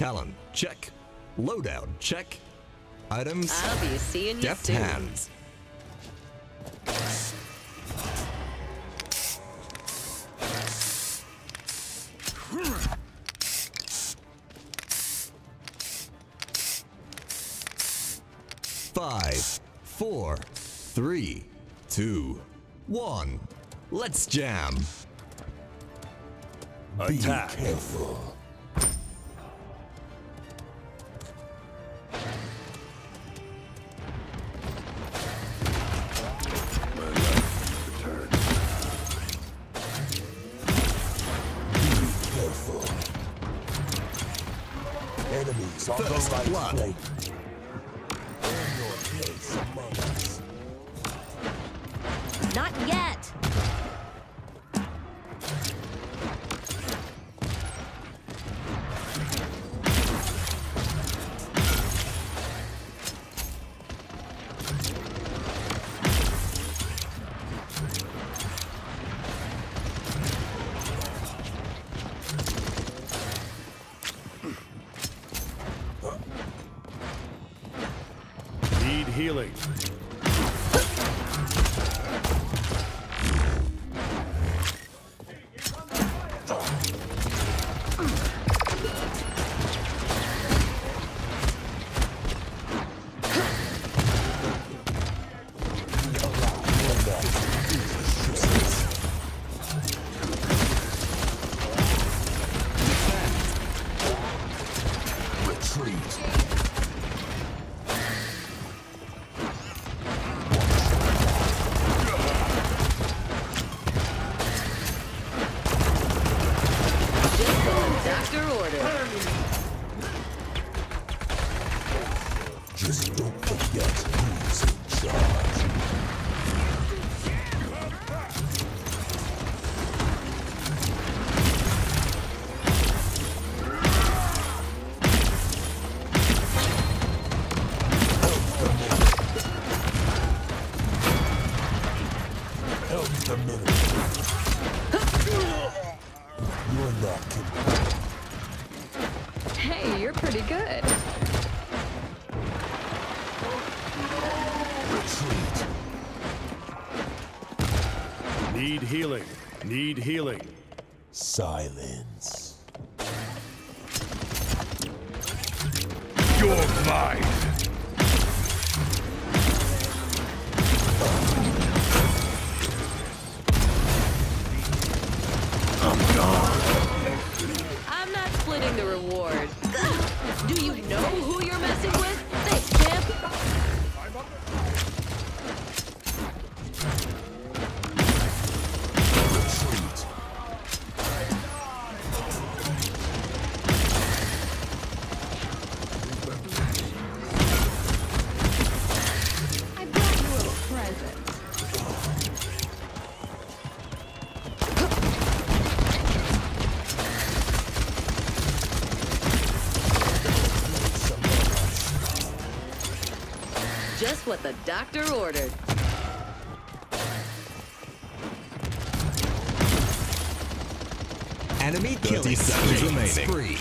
Talent, check. Loadout, check. Items, I'll be seeing you deft soon. hands. Five, four, three, two, one. Let's jam. Attack. Enemies on First blood. Healing. Hey, you're pretty good. Retreat. Need healing. Need healing. Silence. You're mine. Do you know who you're messing with? What the doctor ordered. Enemy killing seconds remaining. Spree.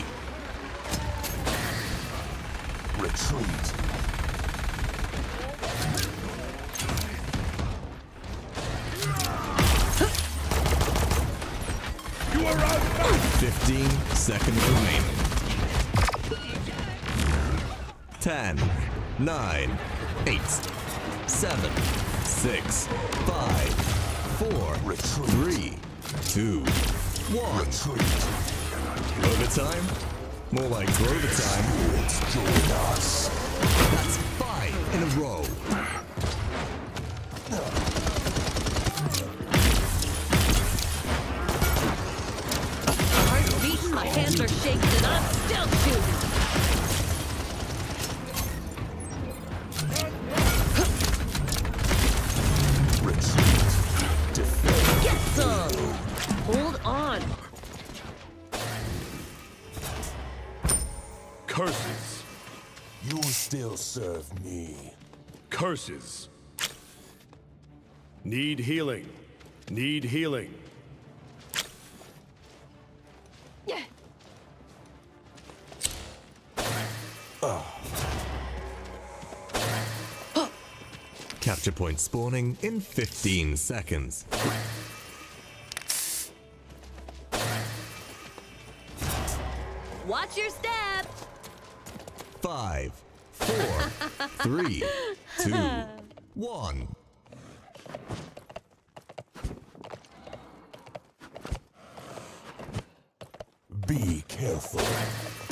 Retreat. You are outmatched. 15 seconds remaining. 10, 9, 8, 7, 6, 5, 4, Retreat. 3, 2, 1. Retreat. Overtime? More like overtime. Us. That's five in a row. Curses. You still serve me. Curses. Need healing. Need healing. Yeah. Capture point spawning in 15 seconds. Three, two, one. Be careful.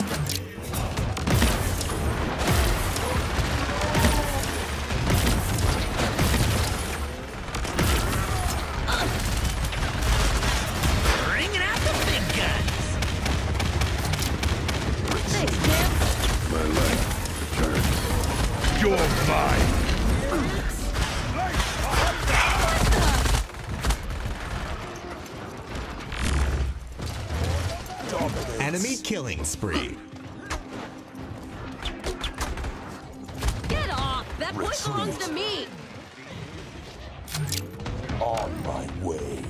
Enemy killing spree. Get off. That point belongs to me. On my way.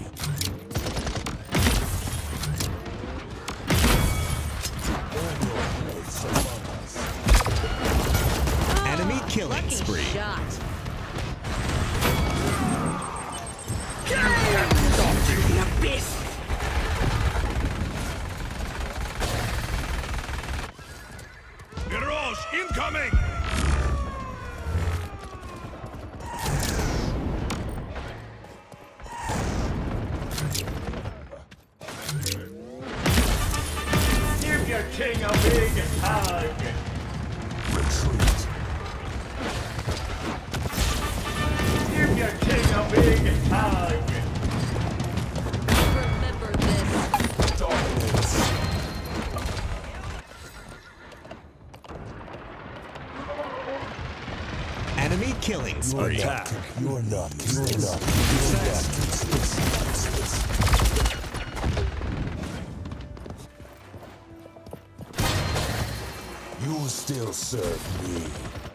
Earn your place among us. Enemy killing Lucky spree. shot. Killing spree. Attack. You're not. You're not. You're not. You still serve me.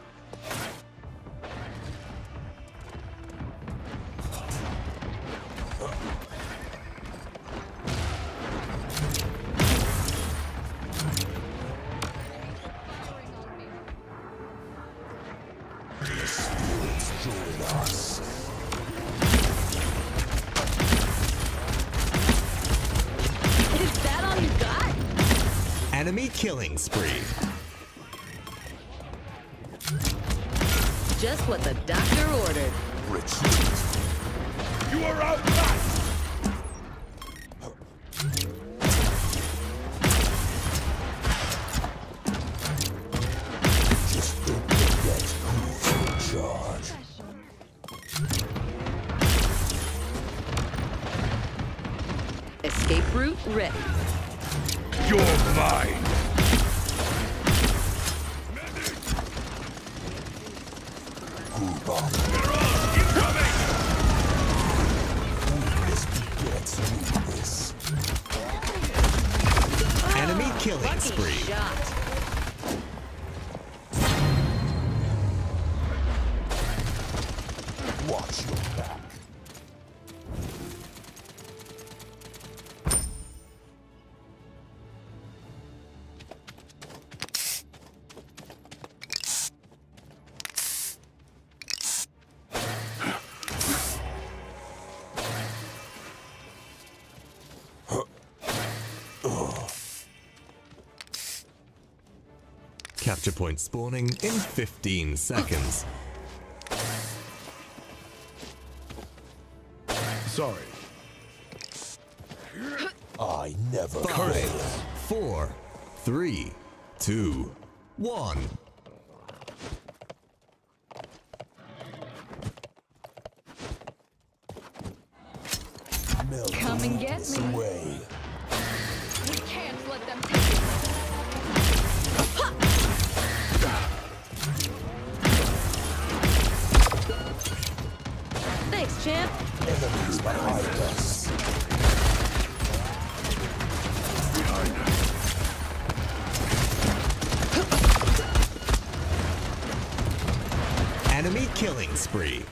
Join us. Is that all you got? Enemy killing spree. Just what the doctor ordered. Retreat. You are outmatched! Escape route ready. You're mine! Groove Mirage incoming! Weakness begets weakness. Enemy killing Lucky spree. shot. Watch your Capture point spawning in 15 seconds. Sorry. I never Five, fail. four, three, two, one. Come and get me. away. We can't let them champ. Enemies behind us. Enemy killing spree.